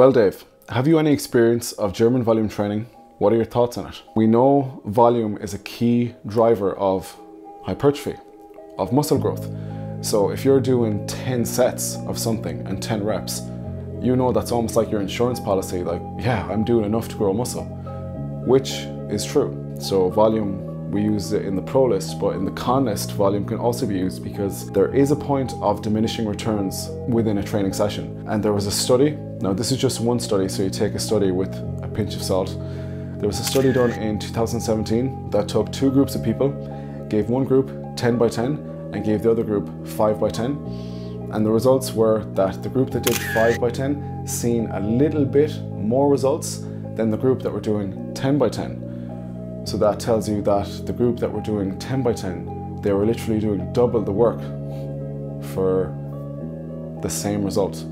Well, Dave, have you any experience of German volume training? What are your thoughts on it? We know volume is a key driver of hypertrophy, of muscle growth. So if you're doing 10 sets of something and 10 reps, you know that's almost like your insurance policy, like, yeah, I'm doing enough to grow muscle, which is true. So volume we use it in the pro list, but in the con list, volume can also be used because there is a point of diminishing returns within a training session. And there was a study, now this is just one study, so you take a study with a pinch of salt. There was a study done in 2017 that took two groups of people, gave one group 10 by 10 and gave the other group 5 by 10. And the results were that the group that did 5 by 10 seen a little bit more results than the group that were doing 10 by 10. So that tells you that the group that were doing 10 by 10, they were literally doing double the work for the same result.